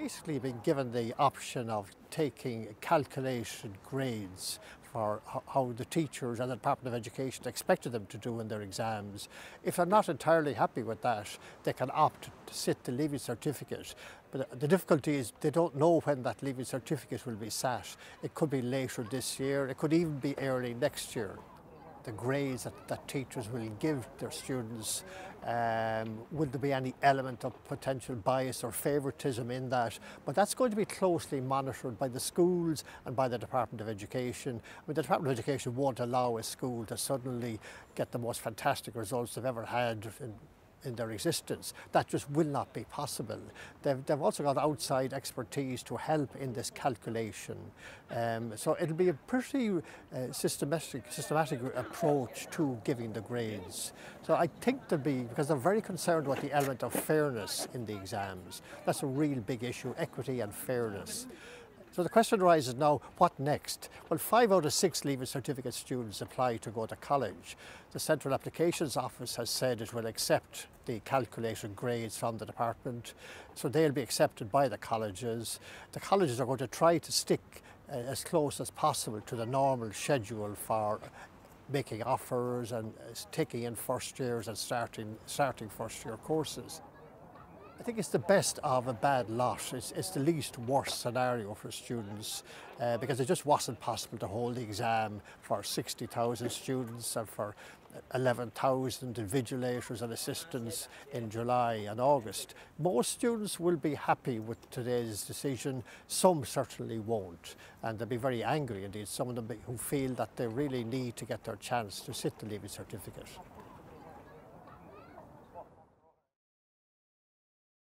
basically been given the option of taking calculated grades for how the teachers and the Department of Education expected them to do in their exams. If they're not entirely happy with that, they can opt to sit the leaving certificate. But the difficulty is they don't know when that leaving certificate will be sat. It could be later this year, it could even be early next year the grades that, that teachers will give their students, um, will there be any element of potential bias or favouritism in that? But that's going to be closely monitored by the schools and by the Department of Education. I mean, the Department of Education won't allow a school to suddenly get the most fantastic results they've ever had in, in their existence. That just will not be possible. They've, they've also got outside expertise to help in this calculation. Um, so it'll be a pretty uh, systematic, systematic approach to giving the grades. So I think there'll be, because they're very concerned about the element of fairness in the exams. That's a real big issue, equity and fairness. So the question arises now, what next? Well, five out of six Leaving Certificate students apply to go to college. The Central Applications Office has said it will accept the calculated grades from the department, so they'll be accepted by the colleges. The colleges are going to try to stick uh, as close as possible to the normal schedule for making offers and uh, taking in first years and starting, starting first year courses. I think it's the best of a bad lot. It's, it's the least worst scenario for students uh, because it just wasn't possible to hold the exam for 60,000 students and for 11,000 invigilators and assistants in July and August. Most students will be happy with today's decision, some certainly won't, and they'll be very angry indeed, some of them who feel that they really need to get their chance to sit the Leaving Certificate.